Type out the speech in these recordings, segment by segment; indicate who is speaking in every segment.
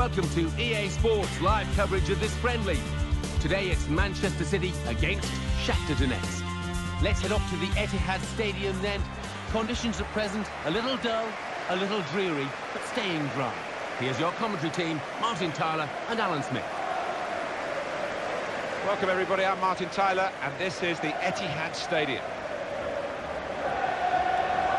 Speaker 1: Welcome to EA Sports live coverage of this friendly. Today it's Manchester City against Shakhtar Donetsk. Let's head off to the Etihad Stadium then. Conditions at present a little dull, a little dreary, but staying dry. Here's your commentary team, Martin Tyler and Alan Smith.
Speaker 2: Welcome everybody, I'm Martin Tyler and this is the Etihad Stadium.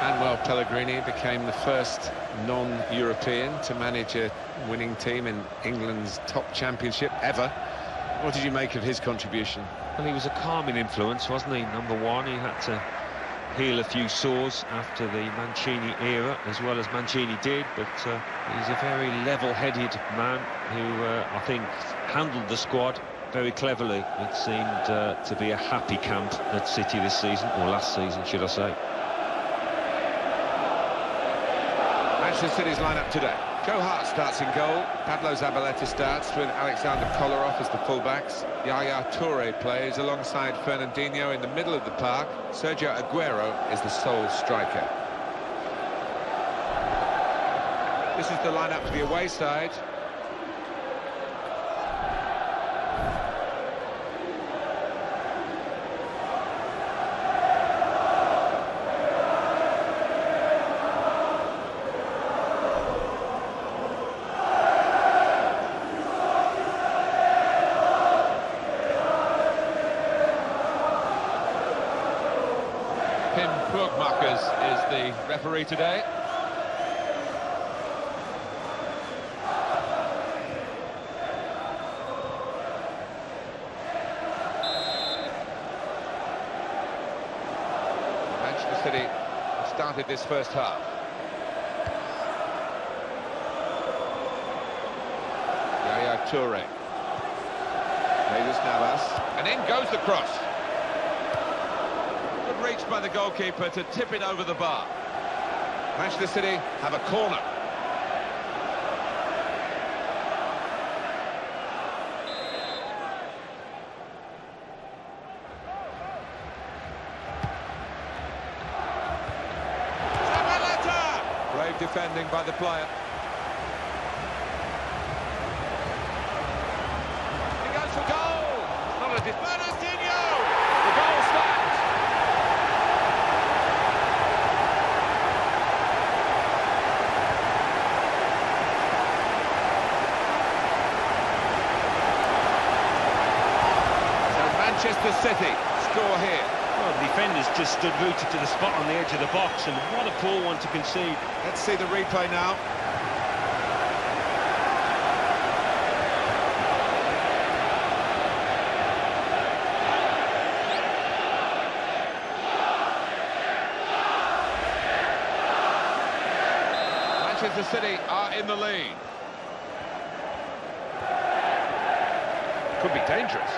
Speaker 3: Manuel Pellegrini became the first non-European to manage a winning team in England's top championship ever. What did you make of his contribution?
Speaker 4: Well, he was a calming influence, wasn't he? Number one, he had to heal a few sores after the Mancini era, as well as Mancini did, but uh, he's a very level-headed man who, uh, I think, handled the squad very cleverly. It seemed uh, to be a happy camp at City this season, or last season, should I say.
Speaker 2: Manchester City's lineup today. Joe Hart starts in goal. Pablo Zabaleta starts with Alexander Kolarov as the fullbacks. Yaya Toure plays alongside Fernandinho in the middle of the park. Sergio Aguero is the sole striker. This is the lineup for the away side. Referee today. Manchester City have started this first half. Yaya Toure. Jesus Navas. And in goes the cross. Good reach by the goalkeeper to tip it over the bar. Manchester City have a corner. Brave defending by the player. He goes for goal! Not a Fernandinho! The goal stands! So Manchester City score here.
Speaker 4: Well, the defenders just stood rooted to the spot on the edge of the box, and what a poor one to concede.
Speaker 2: Let's see the replay now. Manchester City are in the lead. Could be dangerous.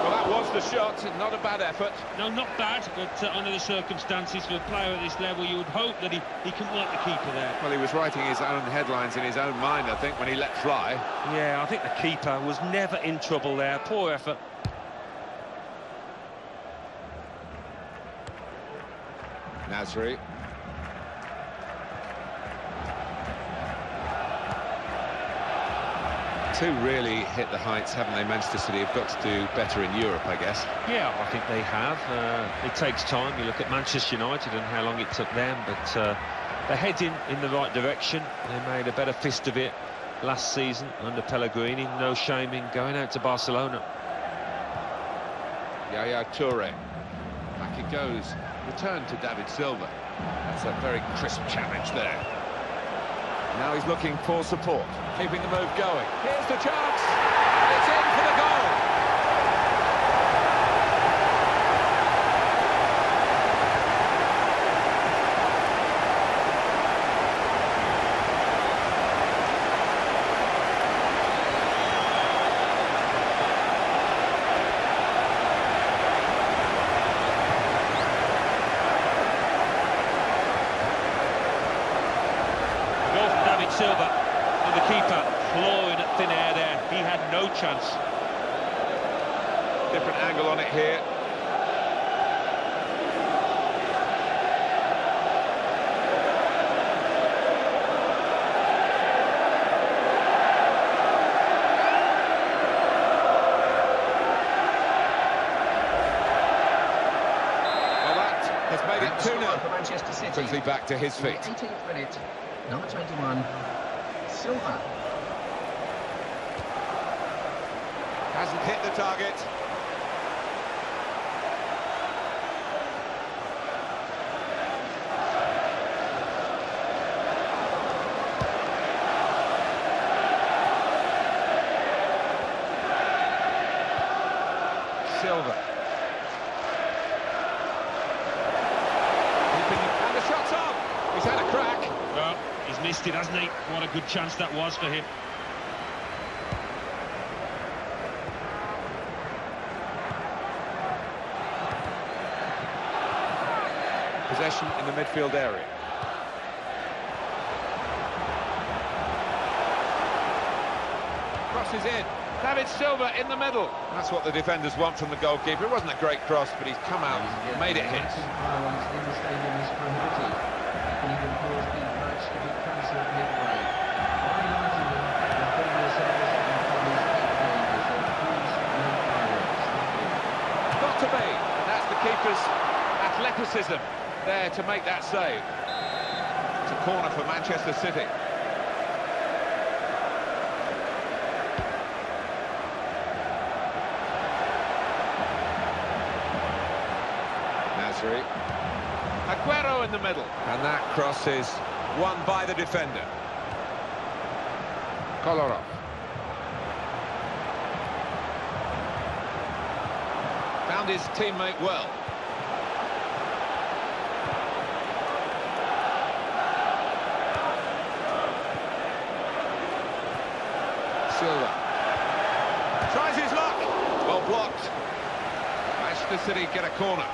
Speaker 2: Well, that was the shot, not a bad effort.
Speaker 4: No, not bad, but uh, under the circumstances for a player at this level, you would hope that he, he can work the keeper there.
Speaker 2: Well, he was writing his own headlines in his own mind, I think, when he let fly.
Speaker 4: Yeah, I think the keeper was never in trouble there. Poor effort.
Speaker 2: Nasri. Two really hit the heights, haven't they? Manchester City have got to do better in Europe, I guess.
Speaker 4: Yeah, I think they have. Uh, it takes time. You look at Manchester United and how long it took them, but uh, they're heading in the right direction. They made a better fist of it last season under Pellegrini. No shame in going out to Barcelona.
Speaker 2: Yaya Toure. Back it goes. Return to David Silva. That's a very crisp challenge there. Now he's looking for support, keeping the move going. Here's the chance. It's in for the goal
Speaker 4: from David Silva. And the keeper clawing at thin air there. He had no chance.
Speaker 2: Different angle on it here. Made 2-0.
Speaker 5: for Manchester City.
Speaker 2: Quickly back to his feet.
Speaker 5: 18th minute, number 21, Silva.
Speaker 2: Hasn't hit the target. Silva.
Speaker 4: Missed it, hasn't he? What a good chance that was for him.
Speaker 2: Possession in the midfield area. Crosses in. David Silva in the middle. That's what the defenders want from the goalkeeper. It wasn't a great cross, but he's come out and made it hit.
Speaker 5: Match to be
Speaker 2: that's the keeper's athleticism there to make that save. It's a corner for Manchester City. Nasri. Aguero in the middle. And that cross is won by the defender. Kolarov. Found his teammate well. Silva. Tries his luck. Well blocked. Manchester City get a corner.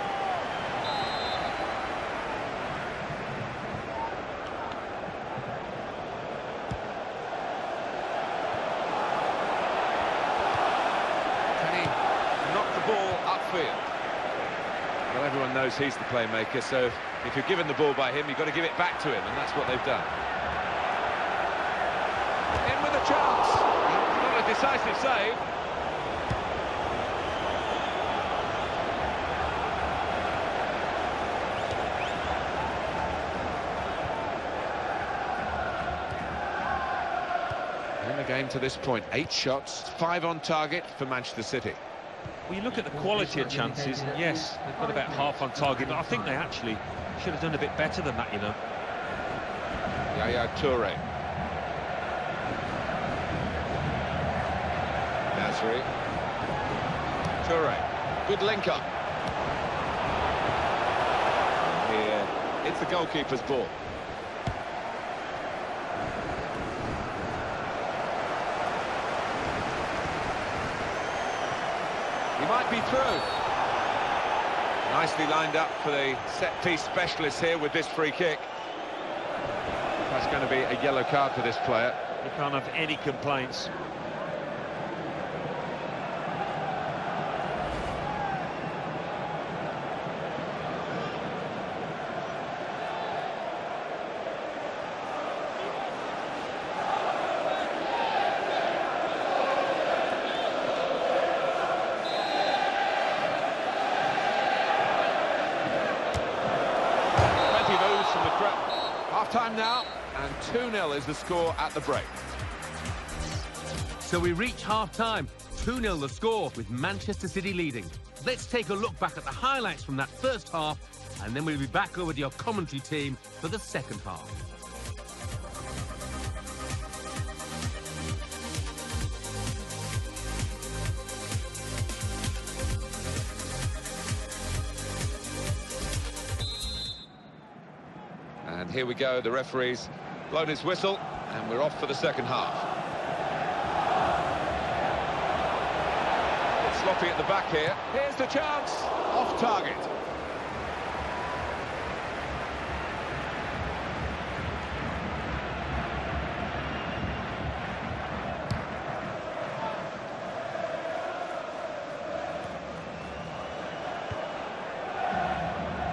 Speaker 2: Can he knock the ball upfield? Well, everyone knows he's the playmaker, so if you're given the ball by him, you've got to give it back to him, and that's what they've done. In with a chance. Not a decisive save. In the game to this point, eight shots, five on target for Manchester City.
Speaker 4: Well, you look at the quality of chances, and yes, they've got about half on target, but I think they actually should have done a bit better than that, you know.
Speaker 2: Yaya Toure. Nasri. Toure. Good link up. Here, it's the goalkeeper's ball. He might be through. Nicely lined up for the set-piece specialist here with this free kick. That's going to be a yellow card for this player.
Speaker 4: You can't have any complaints.
Speaker 2: Plenty of oohs from the crowd. Half-time now, and 2-0 is the score at the break.
Speaker 1: So we reach half-time. 2-0 the score with Manchester City leading. Let's take a look back at the highlights from that first half and then we'll be back over with your commentary team for the second half.
Speaker 2: Here we go, the referee's blown his whistle, and we're off for the second half. Bit sloppy at the back here. Here's the chance, off target.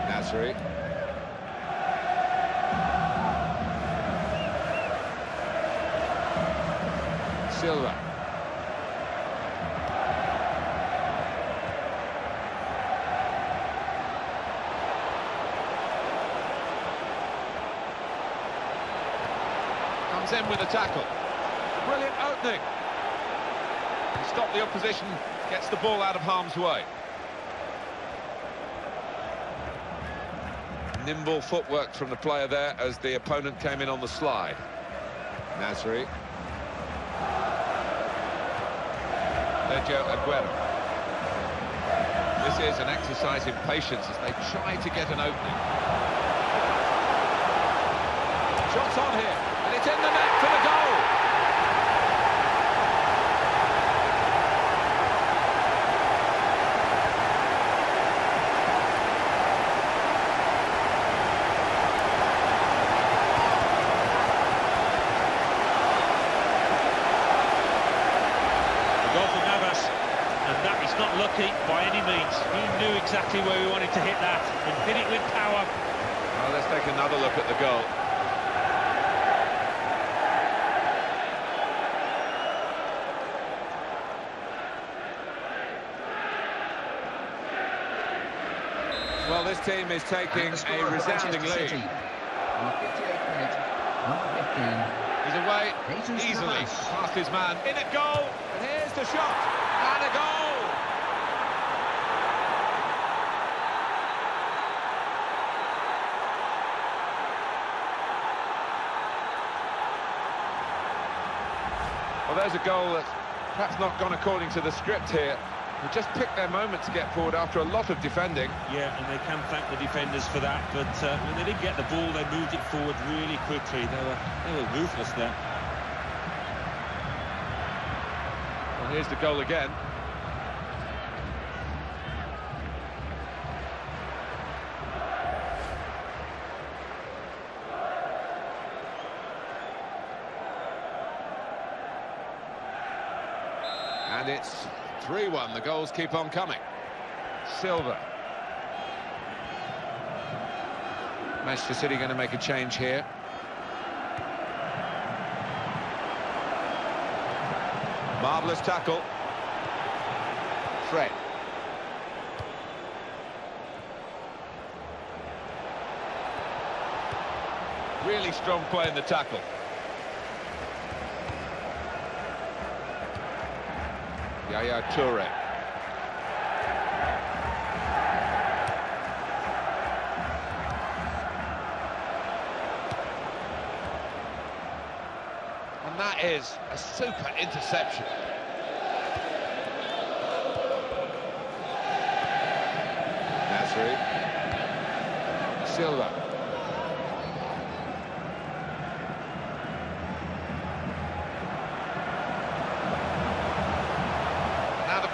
Speaker 2: Nasri. In with a tackle. Brilliant opening. He stopped the opposition, gets the ball out of harm's way. Nimble footwork from the player there as the opponent came in on the slide. Nasri. Sergio Aguero. This is an exercise in patience as they try to get an opening. Shots on here, and in the net for the goal.
Speaker 4: The goal from Navas, and that is not lucky by any means. He knew exactly where he wanted to hit that and hit it with power.
Speaker 2: Well, let's take another look at the goal. Well, this team is taking
Speaker 5: And the score
Speaker 2: a resounding lead.
Speaker 5: City. On 58 minute,
Speaker 2: He's away easily, past his man. In at goal, and here's the shot, and a goal! Well, there's a goal that's perhaps not gone according to the script here. They just picked their moment to get forward after a lot of defending.
Speaker 4: Yeah, and they can thank the defenders for that. But uh, when they didn't get the ball, they moved it forward really quickly. They were they were ruthless there.
Speaker 2: Well, here's the goal again. 3-1. The goals keep on coming. Silva. Manchester City going to make a change here. Marvellous tackle. Fred. Really strong play in the tackle. Yaya Toure. And that is a super interception. Nasri. Silva.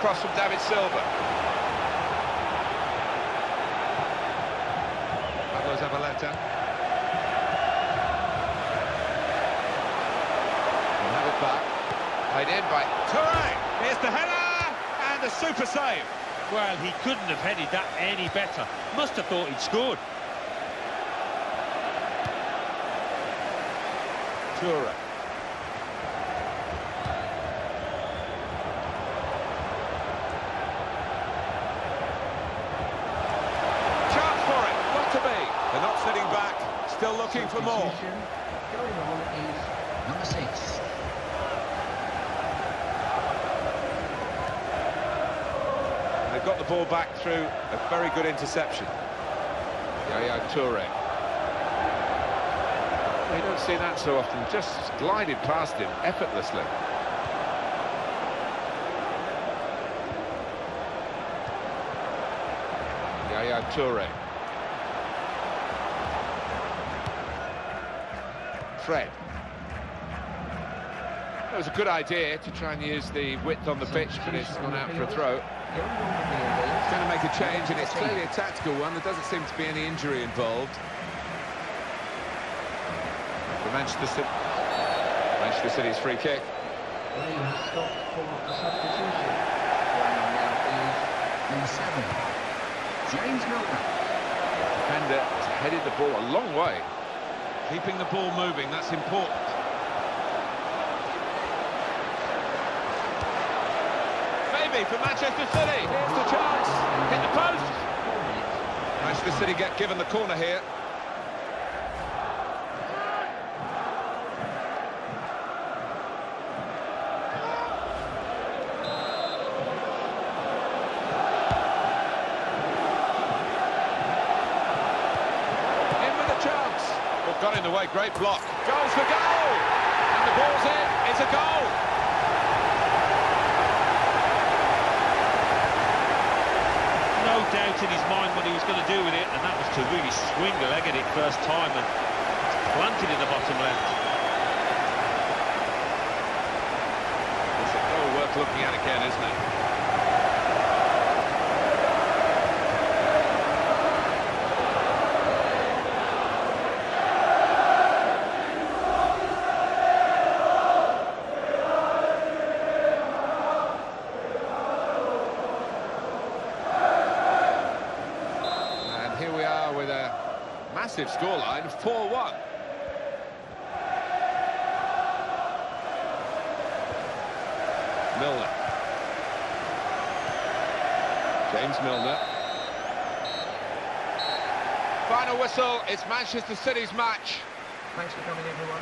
Speaker 2: Cross from David Silva. Pablo Zabaleta. We'll have it back. Played in by Toure. Here's the header and the super save.
Speaker 4: Well, he couldn't have headed that any better. Must have thought he'd scored.
Speaker 2: Toure. Chance for it, not to be. They're not sitting back, still looking for more.
Speaker 5: Substitution. Going on is number six.
Speaker 2: They've got the ball back through a very good interception. Yaya Toure. You don't see that so often, just glided past him effortlessly. Yaya Toure. Fred. It was a good idea to try and use the width on the pitch, but it's gone out for a throw.
Speaker 5: Going on midfield is
Speaker 2: Going to make a change, and it's clearly a tactical one. There doesn't seem to be any injury involved. For Manchester City. Manchester City's free kick.
Speaker 5: Play has stopped for a substitution. Going on now is number seven, James Milner.
Speaker 2: Defender has headed the ball a long way. Keeping the ball moving, that's important. Maybe for Manchester City. Here's the chance. Hit the post. Manchester City get given the corner here. Away, great block. Goes for goal! And the ball's in, it's a goal!
Speaker 4: No doubt in his mind what he was going to do with it, and that was to really swing the leg at it first time and planted in the bottom left.
Speaker 2: It's a goal worth looking at again, isn't it? And here we are with a scoreline, 4-1. Milner. James Milner. Final whistle, it's Manchester City's match.
Speaker 5: Thanks for coming, everyone.